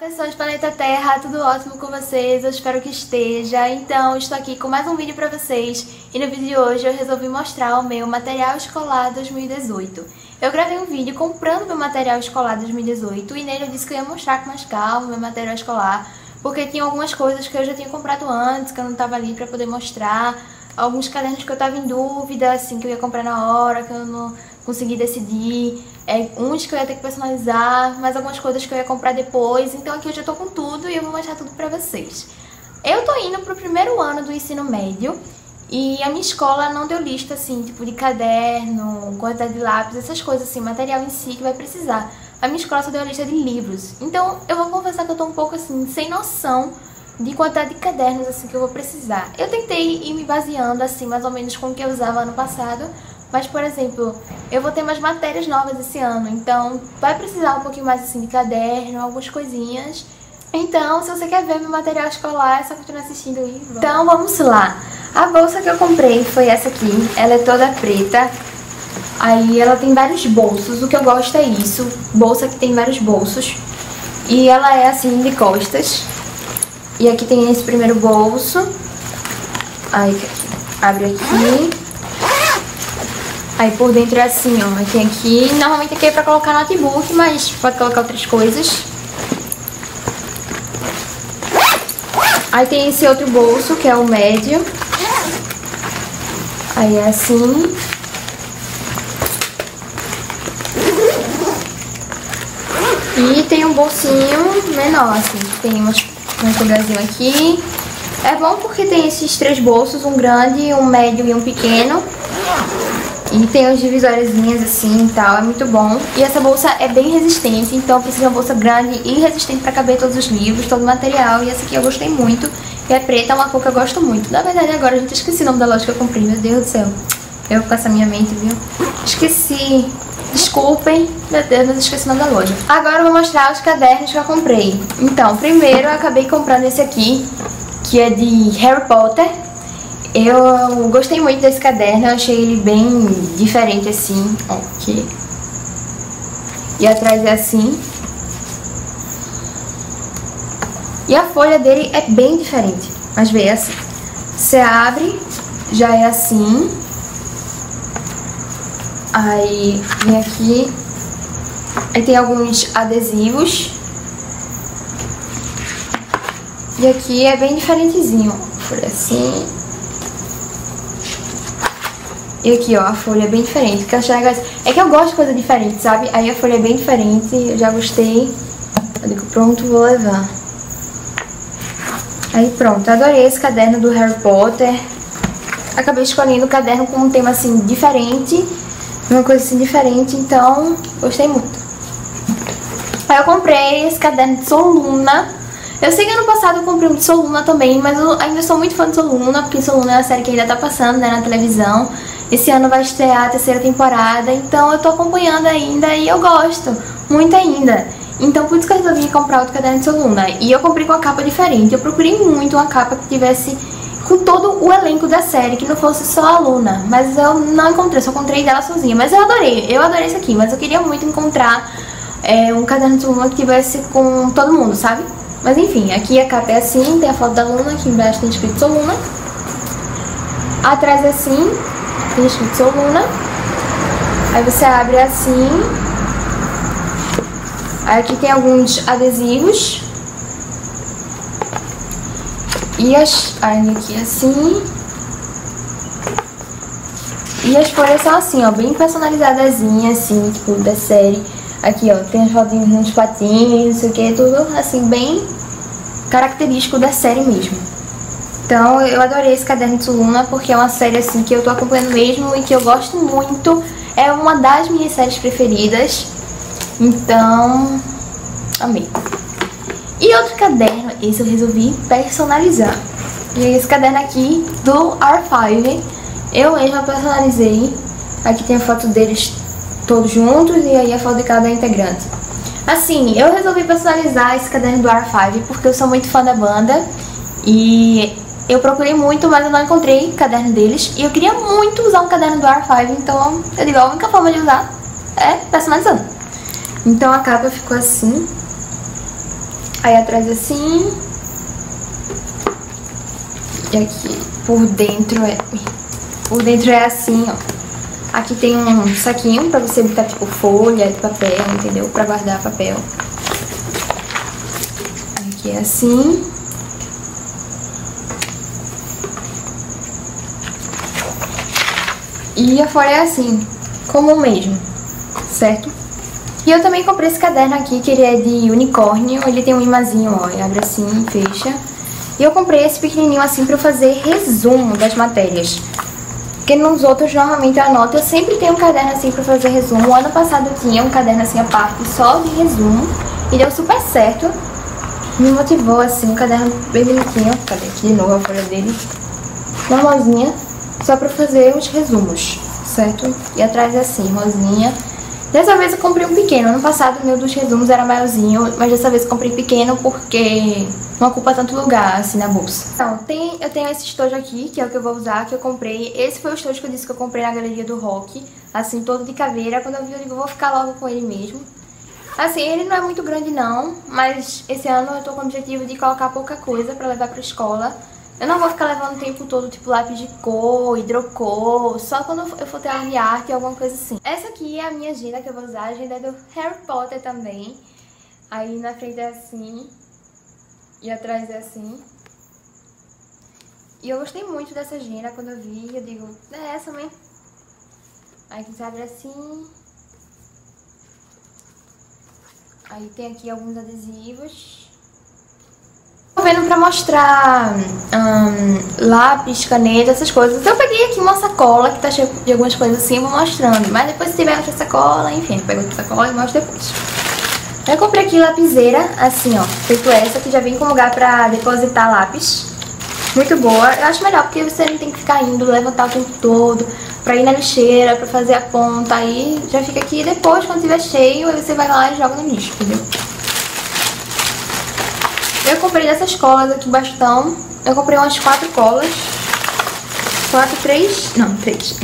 pessoas do planeta Terra, tudo ótimo com vocês? Eu espero que esteja. Então, estou aqui com mais um vídeo pra vocês e no vídeo de hoje eu resolvi mostrar o meu material escolar 2018. Eu gravei um vídeo comprando meu material escolar 2018 e nele eu disse que eu ia mostrar com mais calma meu material escolar, porque tinha algumas coisas que eu já tinha comprado antes, que eu não estava ali pra poder mostrar, alguns cadernos que eu estava em dúvida, assim, que eu ia comprar na hora, que eu não consegui decidir, é, uns que eu ia ter que personalizar, mais algumas coisas que eu ia comprar depois. Então aqui eu já tô com tudo e eu vou mostrar tudo pra vocês. Eu tô indo pro primeiro ano do ensino médio e a minha escola não deu lista, assim, tipo de caderno, quantidade de lápis, essas coisas assim, material em si que vai precisar. A minha escola só deu a lista de livros. Então eu vou confessar que eu tô um pouco assim, sem noção de quantidade de cadernos assim que eu vou precisar. Eu tentei ir me baseando assim, mais ou menos com o que eu usava ano passado, mas, por exemplo, eu vou ter umas matérias novas esse ano, então vai precisar um pouquinho mais assim de caderno, algumas coisinhas. Então, se você quer ver meu material escolar, é só continuar assistindo aí. Então, vamos lá. A bolsa que eu comprei foi essa aqui. Ela é toda preta. Aí ela tem vários bolsos. O que eu gosto é isso. Bolsa que tem vários bolsos. E ela é assim de costas. E aqui tem esse primeiro bolso. Aí abre aqui. Aí por dentro é assim, ó, tem aqui, normalmente aqui é pra colocar notebook, mas pode colocar outras coisas. Aí tem esse outro bolso, que é o médio. Aí é assim. E tem um bolsinho menor, assim, tem umas, um colherzinho aqui. É bom porque tem esses três bolsos, um grande, um médio e um pequeno. E tem as divisóriazinhas assim e tal, é muito bom. E essa bolsa é bem resistente, então precisa de uma bolsa grande e resistente para caber todos os livros, todo o material. E essa aqui eu gostei muito. E é preta, é uma cor que eu gosto muito. Na verdade agora a gente esqueci o nome da loja que eu comprei, meu Deus do céu. Eu com essa minha mente, viu? Esqueci. Desculpem, meu Deus, mas esqueci o nome da loja. Agora eu vou mostrar os cadernos que eu comprei. Então, primeiro eu acabei comprando esse aqui, que é de Harry Potter. Eu gostei muito desse caderno, eu achei ele bem diferente assim, aqui. E atrás é assim. E a folha dele é bem diferente, mas vê assim. Você abre, já é assim. Aí vem aqui, aí tem alguns adesivos. E aqui é bem diferentezinho, folha assim. E aqui, ó, a folha é bem diferente. Que eu achei legal. É que eu gosto de coisa diferente, sabe? Aí a folha é bem diferente, eu já gostei. Eu digo, pronto, vou levar. Aí pronto, adorei esse caderno do Harry Potter. Acabei escolhendo o caderno com um tema assim diferente. Uma coisa assim diferente, então gostei muito. Aí eu comprei esse caderno de Soluna. Eu sei que ano passado eu comprei um de Soluna também, mas eu ainda sou muito fã de Soluna, porque Soluna é uma série que ainda tá passando né, na televisão. Esse ano vai estrear a terceira temporada, então eu tô acompanhando ainda e eu gosto muito ainda. Então por isso que eu resolvi comprar outro caderno de Soluna. E eu comprei com uma capa diferente. Eu procurei muito uma capa que tivesse com todo o elenco da série, que não fosse só a Luna. Mas eu não encontrei, só encontrei dela sozinha. Mas eu adorei, eu adorei isso aqui. Mas eu queria muito encontrar é, um caderno de Soluna que tivesse com todo mundo, sabe? Mas enfim, aqui a capa é assim, tem a foto da Luna, aqui embaixo tem escrito Soluna. Atrás é assim, tem escrito Soluna. Aí você abre assim. Aí aqui tem alguns adesivos. E as... Aí aqui assim. E as folhas são assim, ó, bem personalizadazinhas, assim, tipo, da série. Aqui, ó, tem as fotinhas nos patins, não sei o que, tudo assim, bem característico da série mesmo. Então eu adorei esse caderno de Suluna porque é uma série assim que eu tô acompanhando mesmo e que eu gosto muito. É uma das minhas séries preferidas. Então, amei. E outro caderno, esse eu resolvi personalizar. E esse caderno aqui do R5, eu mesma personalizei. Aqui tem a foto deles todos juntos e aí a foto de cada integrante. Assim, eu resolvi personalizar esse caderno do R5 porque eu sou muito fã da banda e eu procurei muito, mas eu não encontrei caderno deles. E eu queria muito usar um caderno do R5, então eu digo, a única forma de usar é personalizando. Então a capa ficou assim. Aí atrás assim. E aqui por dentro é... Por dentro é assim, ó. Aqui tem um saquinho pra você botar, tipo, folha de papel, entendeu? Pra guardar papel. Aqui é assim. E a é assim, comum mesmo, certo? E eu também comprei esse caderno aqui, que ele é de unicórnio. Ele tem um imazinho, ó, e abre assim, fecha. E eu comprei esse pequenininho assim pra eu fazer resumo das matérias. Porque nos outros, normalmente, eu anoto. Eu sempre tenho um caderno assim pra fazer resumo. O ano passado eu tinha um caderno assim à parte, só de resumo. E deu super certo. Me motivou, assim, um caderno bem bonitinho. Cadê aqui de novo a folha dele? Normalzinha, só pra fazer os resumos, certo? E atrás é assim, rosinha. Dessa vez eu comprei um pequeno. Ano passado meu dos resumos era maiorzinho, mas dessa vez eu comprei pequeno porque não ocupa tanto lugar assim na bolsa. Então, tem, eu tenho esse estojo aqui, que é o que eu vou usar, que eu comprei. Esse foi o estojo que eu disse que eu comprei na galeria do rock, assim, todo de caveira. Quando eu vi, eu digo, vou ficar logo com ele mesmo. Assim, ele não é muito grande não, mas esse ano eu tô com o objetivo de colocar pouca coisa pra levar pra escola. Eu não vou ficar levando o tempo todo, tipo, lápis de cor, hidrocor, só quando eu for ter de arte, alguma coisa assim. Essa aqui é a minha agenda que eu vou usar, a agenda é do Harry Potter também. Aí na frente é assim, e atrás é assim. E eu gostei muito dessa agenda, quando eu vi, eu digo, é essa mesmo. Aí você abre assim. Aí tem aqui alguns adesivos vendo pra mostrar lápis, caneta, essas coisas. Eu peguei aqui uma sacola que tá cheia de algumas coisas assim, eu vou mostrando. Mas depois se tiver outra sacola, enfim, eu pego outra sacola e mostro depois. Eu comprei aqui lapiseira, assim ó, feito essa, que já vem com lugar pra depositar lápis. Muito boa. Eu acho melhor, porque você não tem que ficar indo, levantar o tempo todo, pra ir na lixeira, pra fazer a ponta. Aí já fica aqui depois, quando tiver cheio, aí você vai lá e joga no lixo, entendeu? Eu comprei dessas colas aqui, bastão. Eu comprei umas quatro colas. Quatro, três... Não, três.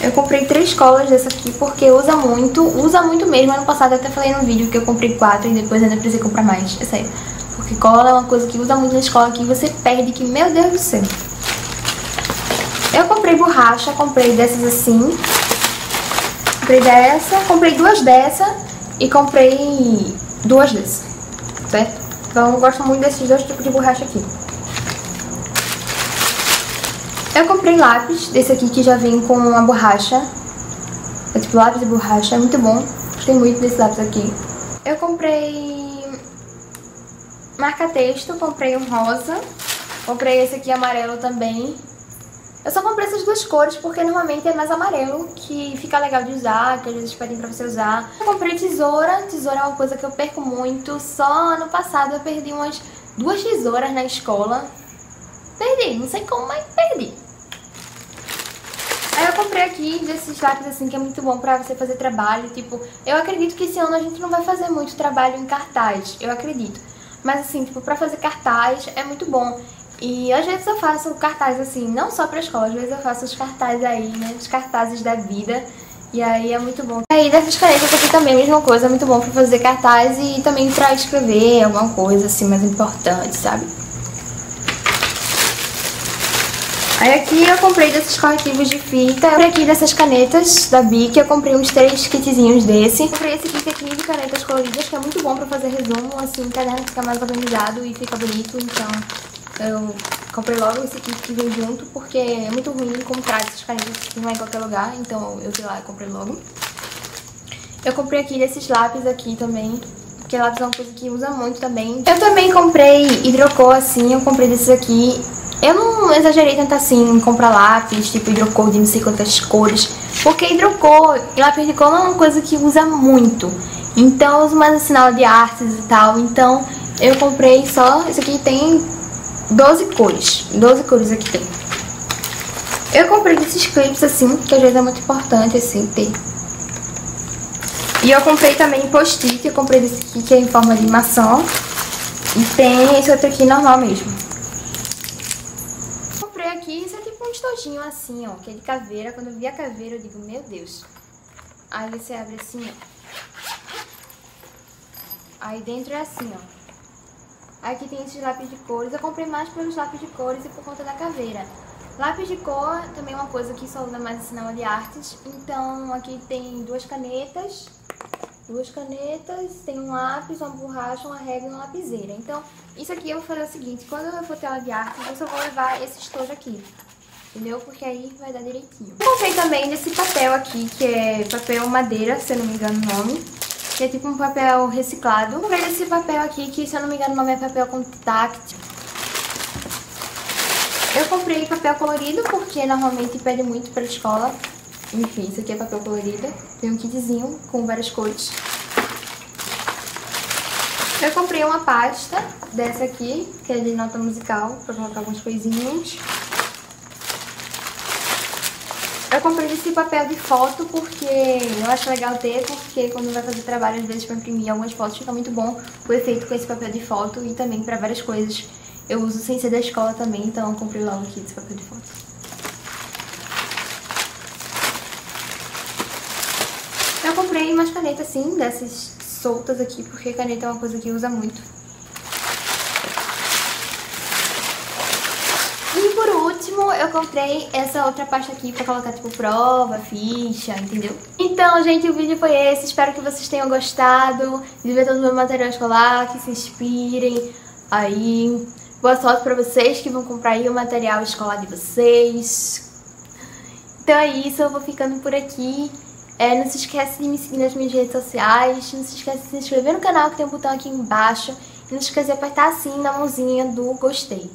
Eu comprei três colas dessa aqui porque usa muito. Usa muito mesmo. Ano passado eu até falei no vídeo que eu comprei quatro e depois ainda precisei comprar mais. É sério. Porque cola é uma coisa que usa muito na escola que você perde que, meu Deus do céu. Eu comprei borracha, comprei dessas assim. Comprei dessa, comprei duas dessa e comprei duas dessas, certo? Então eu gosto muito desses dois tipos de borracha aqui. Eu comprei lápis, desse aqui que já vem com a borracha. É tipo lápis de borracha, é muito bom. Gostei muito desse lápis aqui. Eu comprei marca-texto, comprei um rosa. Comprei esse aqui amarelo também. Eu só comprei essas duas cores porque normalmente é mais amarelo, que fica legal de usar, que às vezes pedem pra você usar. Eu comprei tesoura, tesoura é uma coisa que eu perco muito. Só ano passado eu perdi umas duas tesouras na escola. Perdi, não sei como, mas perdi. Aí eu comprei aqui desses lápis assim que é muito bom pra você fazer trabalho, tipo, eu acredito que esse ano a gente não vai fazer muito trabalho em cartaz, eu acredito. Mas assim, tipo, pra fazer cartaz é muito bom. E às vezes eu faço cartazes assim, não só pra escola, às vezes eu faço os cartazes aí, né? Os cartazes da vida. E aí é muito bom. E aí dessas canetas aqui também a mesma coisa, é muito bom pra fazer cartaz e também pra escrever alguma coisa assim mais importante, sabe? Aí aqui eu comprei desses corretivos de fita. Comprei aqui dessas canetas da Bic. Eu comprei uns três kitzinhos desse. Comprei esse kit aqui de canetas coloridas, que é muito bom pra fazer resumo. Assim, o caderno fica mais organizado e fica bonito. Então eu comprei logo esse kit que vem junto, porque é muito ruim comprar essas canetas que não é em qualquer lugar, então eu fui lá e comprei logo. Eu comprei aqui desses lápis aqui também, porque lápis é uma coisa que usa muito também. Eu também comprei hidrocor assim, eu comprei desses aqui. Eu não exagerei tanto assim em comprar lápis, tipo hidrocor de não sei quantas cores, porque hidrocor e lápis de cor não é uma coisa que usa muito. Então eu uso mais assim de artes e tal, então eu comprei só, esse aqui tem 12 cores. 12 cores aqui tem. Eu comprei desses clipes assim, que às vezes é muito importante assim ter. E eu comprei também post-it, eu comprei desse aqui que é em forma de maçã. E tem esse outro aqui normal mesmo. Comprei aqui, isso é tipo um estojinho assim, ó, que é de caveira. Quando eu vi a caveira eu digo, meu Deus. Aí você abre assim, ó. Aí dentro é assim, ó. Aqui tem esses lápis de cores. Eu comprei mais pelos lápis de cores e por conta da caveira. Lápis de cor também é uma coisa que só usa mais em de artes. Então aqui tem duas canetas, duas canetas, tem um lápis, uma borracha, uma régua e uma lapiseira. Então isso aqui eu vou fazer o seguinte, quando eu for ter aula de artes, eu só vou levar esse estojo aqui. Entendeu? Porque aí vai dar direitinho. Eu comprei também desse papel aqui, que é papel madeira, se eu não me engano o nome. Que é tipo um papel reciclado. Comprei esse papel aqui, que se eu não me engano o nome é papel contact. Eu comprei papel colorido porque normalmente pede muito pra escola. Enfim, isso aqui é papel colorido. Tem um kitzinho com várias cores. Eu comprei uma pasta dessa aqui, que é de nota musical, pra colocar algumas coisinhas. Eu comprei esse papel de foto porque eu acho legal ter, porque quando vai fazer trabalho, às vezes, pra imprimir algumas fotos, fica muito bom o efeito com esse papel de foto e também pra várias coisas eu uso sem ser da escola também, então eu comprei logo aqui esse papel de foto. Eu comprei umas canetas assim, dessas soltas aqui, porque caneta é uma coisa que usa muito. E por último, eu comprei essa outra pasta aqui pra colocar, tipo, prova, ficha, entendeu? Então, gente, o vídeo foi esse. Espero que vocês tenham gostado de ver todo o meu material escolar, que se inspirem aí Boa sorte para vocês que vão comprar aí o material escolar de vocês. Então é isso, eu vou ficando por aqui. É, não se esquece de me seguir nas minhas redes sociais. Não se esquece de se inscrever no canal que tem um botão aqui embaixo. E não se esquece de apertar assim na mãozinha do gostei.